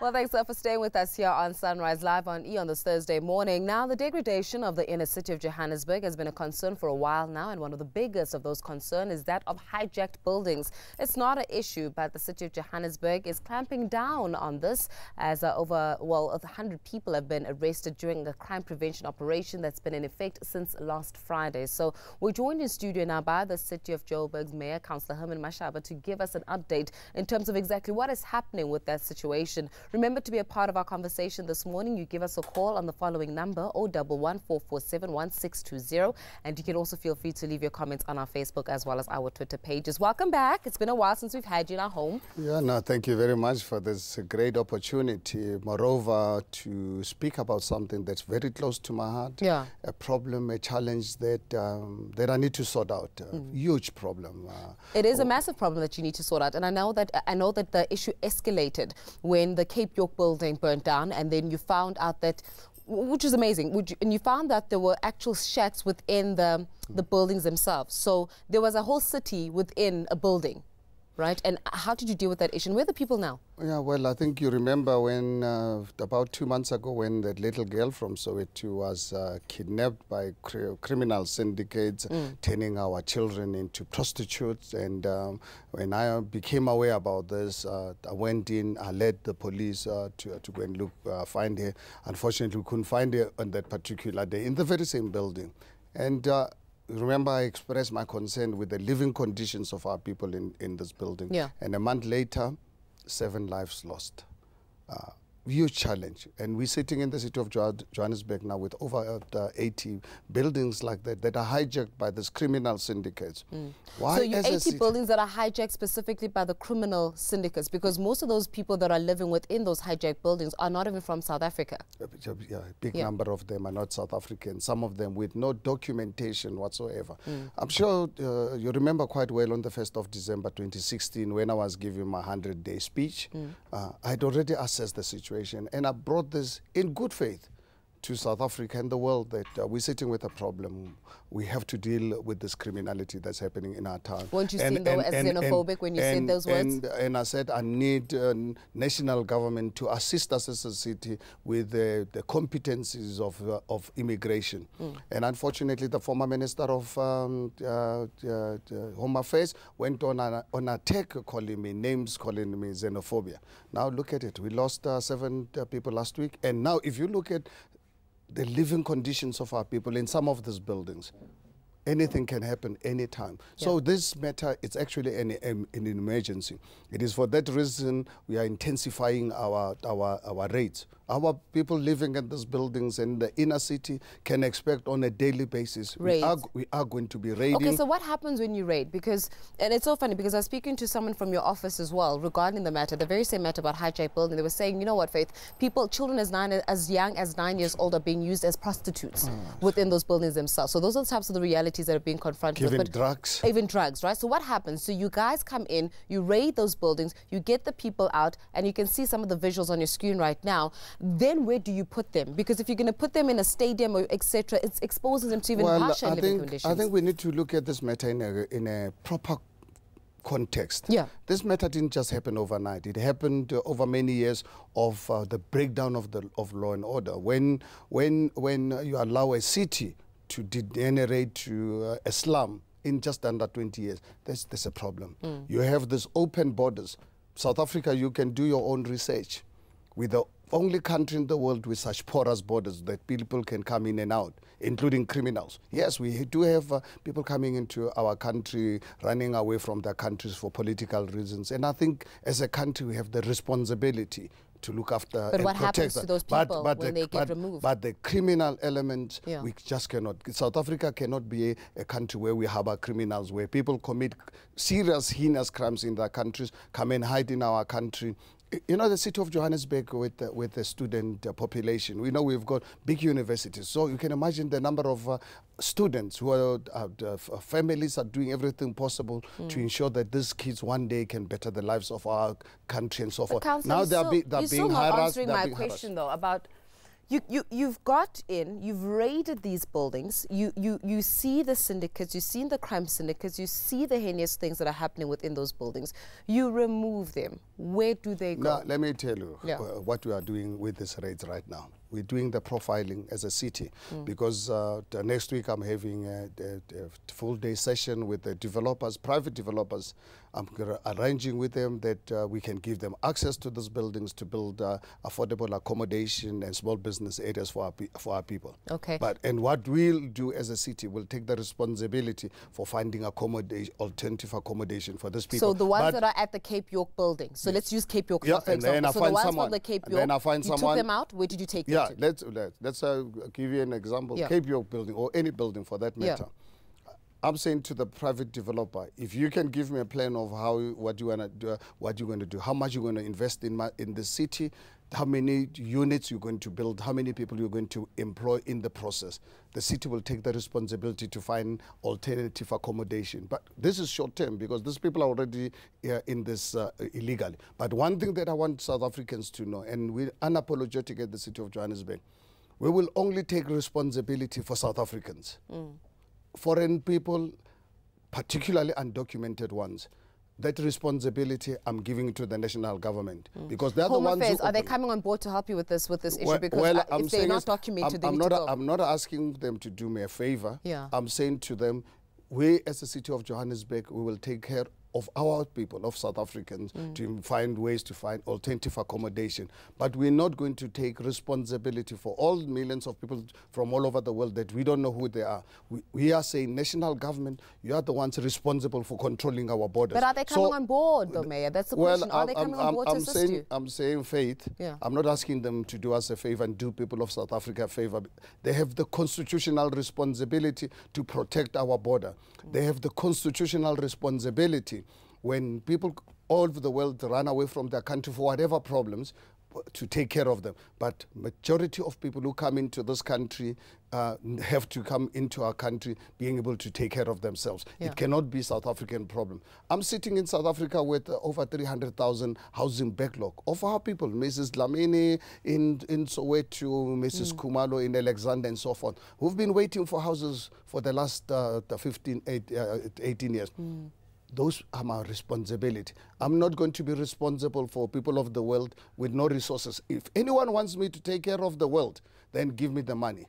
Well, thanks for staying with us here on Sunrise Live on E on this Thursday morning. Now, the degradation of the inner city of Johannesburg has been a concern for a while now, and one of the biggest of those concerns is that of hijacked buildings. It's not an issue, but the city of Johannesburg is clamping down on this as uh, over, well, 100 people have been arrested during a crime prevention operation that's been in effect since last Friday. So we're joined in studio now by the city of Joburg's Mayor, Councillor Herman Mashaba, to give us an update in terms of exactly what is happening with that situation. Remember to be a part of our conversation this morning. You give us a call on the following number 011 and you can also feel free to leave your comments on our Facebook as well as our Twitter pages. Welcome back. It's been a while since we've had you in our home. Yeah, no, thank you very much for this great opportunity. Moreover, to speak about something that's very close to my heart. Yeah. A problem, a challenge that um, that I need to sort out. A mm. huge problem. Uh, it is a massive problem that you need to sort out, and I know that I know that the issue escalated when the Cape York building burnt down, and then you found out that which is amazing. And you found that there were actual shacks within the, the buildings themselves. So there was a whole city within a building right? And how did you deal with that issue? And where are the people now? Yeah, well, I think you remember when uh, about two months ago when that little girl from Soweto was uh, kidnapped by cr criminal syndicates, mm. turning our children into prostitutes. And um, when I became aware about this, uh, I went in, I led the police uh, to, to go and look, uh, find her. Unfortunately, we couldn't find her on that particular day in the very same building. And uh, remember I expressed my concern with the living conditions of our people in, in this building. Yeah. And a month later, seven lives lost. Uh, huge challenge. And we're sitting in the city of Johannesburg now with over uh, 80 buildings like that that are hijacked by these criminal syndicates. Mm. Why so you 80 buildings that are hijacked specifically by the criminal syndicates because most of those people that are living within those hijacked buildings are not even from South Africa. Yeah, a big yeah. number of them are not South African, some of them with no documentation whatsoever. Mm. I'm sure uh, you remember quite well on the 1st of December 2016 when I was giving my 100-day speech, mm. uh, I'd already assessed the situation And I brought this in good faith to South Africa and the world that uh, we're sitting with a problem. We have to deal with this criminality that's happening in our town. Weren't you seen though as xenophobic and, when you said those words? And, and I said I need uh, national government to assist us as a city with the competencies of, uh, of immigration. Mm. And unfortunately, the former Minister of um, uh, uh, Home Affairs went on an on attack calling me names, calling me xenophobia. Now look at it. We lost uh, seven people last week. And now if you look at the living conditions of our people in some of these buildings. Anything can happen anytime. Yeah. So this matter is actually an, an, an, emergency. It is for that reason we are intensifying our, our, our rates our people living in these buildings in the inner city can expect on a daily basis. We are, we are going to be raiding. Okay, so what happens when you raid? Because, and it's so funny because I was speaking to someone from your office as well regarding the matter, the very same matter about hijack building. They were saying, you know what, Faith, people, children as nine, as young as nine years old are being used as prostitutes oh. within those buildings themselves. So those are the types of the realities that are being confronted Giving with. drugs. Even drugs, right? So what happens? So you guys come in, you raid those buildings, you get the people out, and you can see some of the visuals on your screen right now then where do you put them? Because if you're going to put them in a stadium or etc., it exposes them to even well, harsher living think, conditions. I think we need to look at this matter in a, in a proper context. Yeah. This matter didn't just happen overnight. It happened uh, over many years of uh, the breakdown of the of law and order. When when when you allow a city to degenerate to uh, a slum in just under 20 years, there's, there's a problem. Mm. You have these open borders. South Africa, you can do your own research with the only country in the world with such porous borders that people can come in and out, including criminals. Yes, we do have uh, people coming into our country, running away from their countries for political reasons. And I think as a country, we have the responsibility to look after but what happens them. to those people but, but when the, they get but, removed? But the criminal element, yeah. we just cannot. South Africa cannot be a, a, country where we harbor criminals, where people commit serious, heinous crimes in their countries, come and hide in our country, you know, the city of Johannesburg with, uh, with the student uh, population, we know we've got big universities. So you can imagine the number of uh, students who are, uh, uh, families are doing everything possible mm. to ensure that these kids one day can better the lives of our country and so forth. Now they're, so, be, they're being harassed. You're still not answering my question, though, about you, you, you've got in, you've raided these buildings, you, you, you see the syndicates, you've seen the crime syndicates, you see the heinous things that are happening within those buildings. You remove them. Where do they go? Now, let me tell you Yeah. uh, what we are doing with these raids right now. We're doing the profiling as a city Mm. because uh, next week I'm having a, a- a full day session with the developers, private developers. I'm arranging with them that uh, we can give them access to these buildings to build uh, affordable accommodation and small business areas for our, for our people. Okay. But and what we'll do as a city, we'll take the responsibility for finding accommodation, alternative accommodation for these people. So the ones But- that are at the Cape York building. So let's use Cape York Yeah, for and then example. I so find the ones someone- from the Cape and York, then I find you took them out. Where did you take Yeah, them to? let's let, let's uh, give you an example. Yeah. Cape York building or any building for that matter. Yeah. I'm saying to the private developer, if you can give me a plan of how what you wanna do, what you're going to do, how much you're going to invest in my, in the city, how many units you're going to build, how many people you're going to employ in the process, the city will take the responsibility to find alternative accommodation. But this is short term because these people are already uh, in this uh, illegally. But one thing that I want South Africans to know, and we're unapologetic at the city of Johannesburg, we will only take responsibility for South Africans foreign people, particularly undocumented ones, that responsibility I'm giving to the national government because they're the ones Affairs, who are they coming on board to help you with this with this issue? well, because well, uh, I'm if they're not documented, I'm, they I'm not, to go. I'm not asking them to do me a favor. Yeah. I'm saying to them, we as the city of Johannesburg, we will take care of our people, of South Africans, Mm. to find ways to find alternative accommodation. But we're not going to take responsibility for all millions of people from all over the world that we don't know who they are. We, we are saying, national government, you are the ones responsible for controlling our borders. but are they coming So- on board, though, Mayor? That's the well, question. Are they I'm- coming I'm, on board to I'm assist saying, you? I'm saying faith. Yeah. I'm not asking them to do us a favor and do people of South Africa a favor. They have the constitutional responsibility to protect our border. They have the constitutional responsibility when people all over the world run away from their country for whatever problems to take care of them. But majority of people who come into this country uh, have to come into our country being able to take care of themselves. Yeah. It cannot be South African problem. I'm sitting in South Africa with uh, over 300,000 housing backlog of our people. Mrs. Dlamini in, in Soweto, Mrs. Kumalo in Alexandra and so forth. Who've been waiting for houses for the last uh, the 15, eight, uh, 18 years. Those are my responsibility. I'm not going to be responsible for people of the world with no resources. If anyone wants me to take care of the world, then give me the money.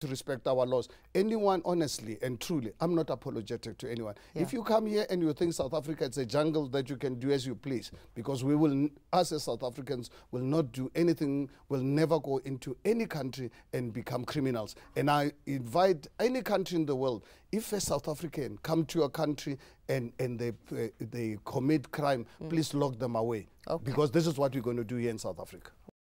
To respect our laws. Anyone, honestly and truly, I'm not apologetic to anyone. Yeah. If you come here and you think South Africa is a jungle that you can do as you please, because we will, us as South Africans, will not do anything, will never go into any country and become criminals. And I invite any country in the world, if a South African come to a country and, and they, uh, they commit crime, please lock them away. Okay. Because this is what we're going to do here in South Africa.